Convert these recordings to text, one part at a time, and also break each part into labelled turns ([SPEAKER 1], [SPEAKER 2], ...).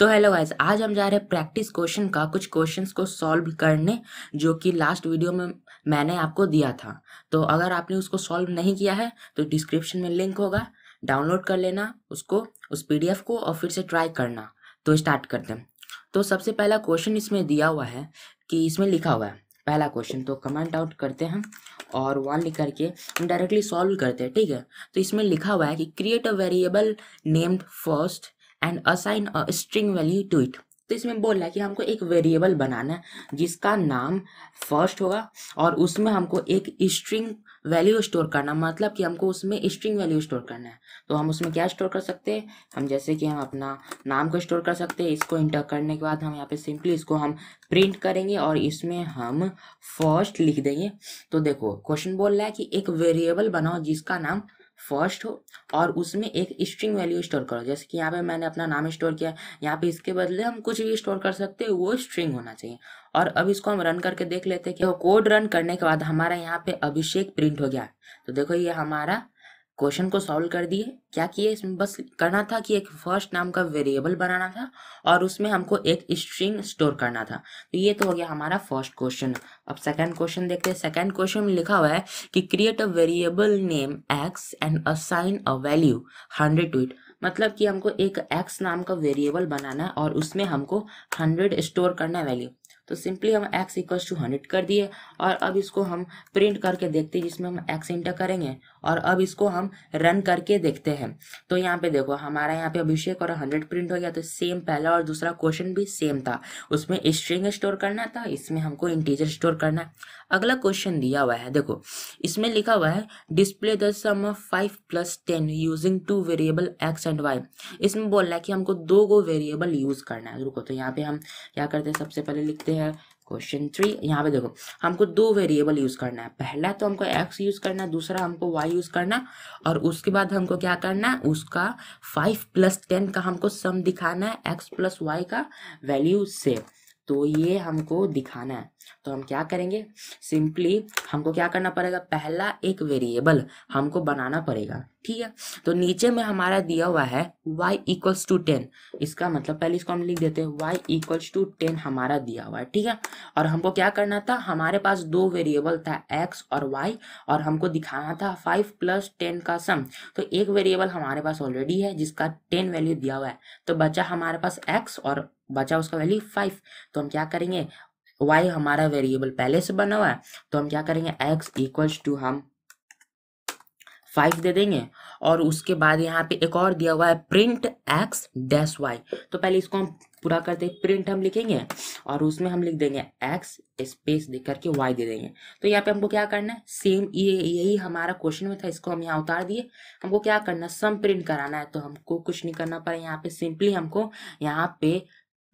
[SPEAKER 1] तो hello guys आज हम जा रहे हैं प्रैक्टिस क्वेश्चन का, कुछ क्वेश्चंस को सॉल्व करने, जो कि लास्ट वीडियो में मैंने आपको दिया था। तो अगर आपने उसको सॉल्व नहीं किया है तो डिस्क्रिप्शन में लिंक होगा डाउनलोड कर लेना उसको, उस पीडीएफ को और फिर से ट्राई करना। तो स्टार्ट करते हैं। तो सबसे पहला क्वेश्चन इसमें दिया हुआ है कि इसमें लिखा हुआ है, पहला क्वेश्चन तो कमेंट आउट करते हैं और वन लिख करके हम डायरेक्टली सॉल्व करते हैं, ठीक है? तो इसमें लिखा हुआ है कि create a variable named first and assign string value to it तो इसमें बोल रहा है कि हमको एक वेरिएबल बनाना है, जिसका नाम फ़र्स्ट होगा और उसमें हमको एक स्ट्रिंग वैल्यू स्टोर करना मतलब कि हमको उसमें स्ट्रिंग वैल्यू स्टोर करना है। तो हम उसमें क्या स्टोर कर सकते हैं? हम जैसे कि हम अपना नाम को स्टोर कर सकते हैं। इसको इंटर करने के बाद हम यहाँ पे सिंपली इसको हम प्रिंट करेंगे और इसमें हम फ़र्स्ट लिख देंगे। तो देखो क्वेश्चन बोल रहा है कि एक वेरिएबल बनाओ जिसका नाम फ़र्स्ट हो और उसमें एक स्ट्रिंग वैल्यू स्टोर करो। जैसे कि यहाँ पे मैंने अपना नाम स्टोर किया, यहाँ पे इसके बदले हम कुछ भी स्टोर कर सकते हैं, वो स्ट्रिंग होना चाहिए। और अब इसको हम रन करके देख लेते हैं कि कोड रन करने के बाद हमारा यहाँ पे अभिषेक प्रिंट हो गया। तो देखो ये हमारा क्वेश्चन को सॉल्व कर दिए। क्या किए इसमें? बस करना था कि एक फ़र्स्ट नाम का वेरिएबल बनाना था और उसमें हमको एक स्ट्रिंग स्टोर करना था। तो ये तो हो गया हमारा फ़र्स्ट क्वेश्चन। अब सेकंड क्वेश्चन देखते हैं। सेकंड क्वेश्चन में लिखा हुआ है कि create a variable name x and assign a value hundred to it मतलब कि हमको एक एक्स नाम का वेरिएबल बनाना है और उसमें हमको हंड्रेड स्टोर करना है वैल्यू तो सिंपली हम एक्स इक्वल्स टू हंड्रेड कर दिए और अब इसको हम प्रिंट करके देखते हैं, जिसमें हम एक्स इंटर करेंगे और अब इसको हम रन करके देखते हैं। तो यहाँ पे देखो, हमारा यहाँ पे अभिषेक और हंड्रेड प्रिंट हो गया तो सेम पहला और दूसरा क्वेश्चन भी सेम था। उसमें स्ट्रिंग स्टोर करना था, इसमें हमको इंटीजर स्टोर करना है। अगला क्वेश्चन दिया हुआ है, देखो, इसमें लिखा हुआ है display the sum of five plus ten using two variable x and y इसमें बोल रहा है कि हमको दो गो वेरिएबल यूज़ करना है। रुको तो यहाँ पे हम क्या करते हैं, सबसे पहले लिखते हैं क्वेश्चन थ्री यहाँ पे देखो, हमको दो वेरिएबल यूज़ करना है। पहला तो हमको एक्स यूज़ करना है, दूसरा हमको वाई यूज़ करना और उसके बाद हमको क्या करना है, उसका फाइव प्लस टेन का हमको सम दिखाना है एक्स प्लस वाई का वैल्यू से। तो ये हमको दिखाना है। तो हम क्या करेंगे? सिंपली हमको क्या करना पड़ेगा? पहला एक वेरिएबल हमको बनाना पड़ेगा। ठीक है? तो नीचे में हमारा दिया हुआ है y इक्वल्स टू टेन इसका मतलब पहले इसको हम लिख देते हैं, y इक्वल्स टू टेन हमारा दिया हुआ है, ठीक है? और हमको क्या करना था? हमारे पास दो वेरिएबल था, x और y, और हमको दिखाना था फाइव प्लस टेन का सम तो एक वेरिएबल हमारे पास ऑलरेडी है, जिसका टेन वैल्यू दिया हुआ है। तो बचा हमारे पास x और बचा उसका वैल्यू फाइव तो हम क्या करेंगे? y हमारा वेरिएबल पहले से बना हुआ है तो हम क्या करेंगे? x इक्वल्स टू हम फाइव दे देंगे। और उसके बाद यहाँ पे एक और दिया हुआ है प्रिंट एक्स डैश वाई तो पहले इसको हम पूरा करते प्रिंट हम लिखेंगे और उसमें हम लिख देंगे एक्स स्पेस दे करके वाई दे देंगे। तो यहाँ पे हमको क्या करना है? सेम ये, यही हमारा क्वेश्चन में था, इसको हम यहाँ उतार दिए। हमको क्या करना है? सम प्रिंट कराना है। तो हमको कुछ नहीं करना पड़े यहाँ पे। सिंपली हमको यहाँ पे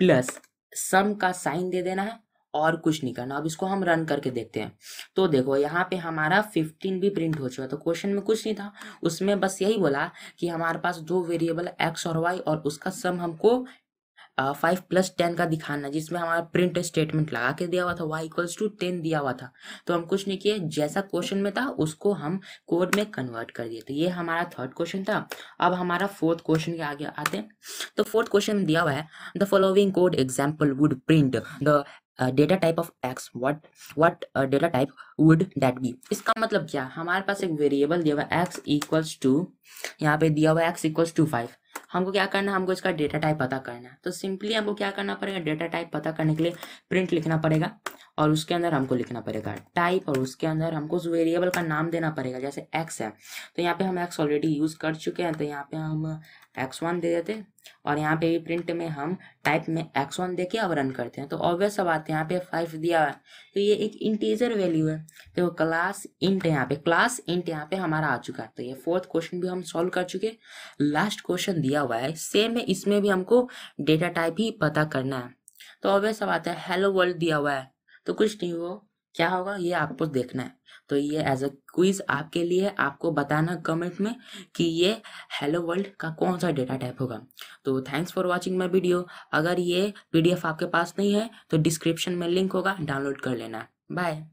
[SPEAKER 1] प्लस सम का साइन दे देना है। और कुछ नहीं करना। अब इसको हम रन करके देखते हैं। तो देखो, यहाँ पे हमारा 15 भी प्रिंट हो चुका तो क्वेश्चन में कुछ नहीं था। उसमें बस यही बोला कि हमारे पास दो वेरिएबल एक्स और वाई और उसका सम हमको फाइव प्लस टेन का दिखाना जिसमें हमारा प्रिंट स्टेटमेंट लगा के दिया हुआ था। वाई इक्वल्स टू टेन दिया हुआ था। तो हम कुछ नहीं किए। जैसा क्वेश्चन में था, उसको हम कोड में कन्वर्ट कर दिए। तो ये हमारा थर्ड क्वेश्चन था। अब हमारा फोर्थ क्वेश्चन के आगे आते हैं। तो फोर्थ क्वेश्चन में दिया हुआ है। The following code example would print the data type of x what what data type would that be इसका मतलब क्या? हमारे पास एक वेरिएबल दिया हुआ एक्स इक्वल्स टू यहाँ पे दिया हुआ एक्स इक्वल्स टू फाइव हमको क्या करना है? हमको इसका डेटा टाइप पता करना है। तो सिंपली हमको क्या करना पड़ेगा? डेटा टाइप पता करने के लिए प्रिंट लिखना पड़ेगा। और उसके अंदर हमको लिखना पड़ेगा टाइप और उसके अंदर हमको उस वेरिएबल का नाम देना पड़ेगा, जैसे एक्स है। तो यहाँ पे हम एक्स ऑलरेडी यूज़ कर चुके हैं तो यहाँ पे हम एक्स वन दे देते और यहाँ पे भी प्रिंट में हम टाइप में एक्स वन दे के अब रन करते हैं। तो ऑब्वियस सा बात है यहाँ पे फाइव दिया है। तो ये एक इंटीजर वैल्यू है। तो क्लास इंट यहाँ पे क्लास इंट यहाँ पे हमारा आ चुका है। तो ये फोर्थ क्वेश्चन भी हम सॉल्व कर चुके लास्ट क्वेश्चन दिया हुआ है। सेम है, इसमें भी हमको डेटा टाइप ही पता करना है। तो ऑब्वियस सा बात है हेलो वर्ल्ड दिया हुआ है। तो कुछ नहीं हो क्या होगा? ये आपको देखना है। तो ये एज अ क्विज आपके लिए आपको बताना कमेंट में कि ये हेलो वर्ल्ड का कौन सा डेटा टाइप होगा। तो thanks for watching my video अगर ये पीडीएफ आपके पास नहीं है तो डिस्क्रिप्शन में लिंक होगा। डाउनलोड कर लेना। बाय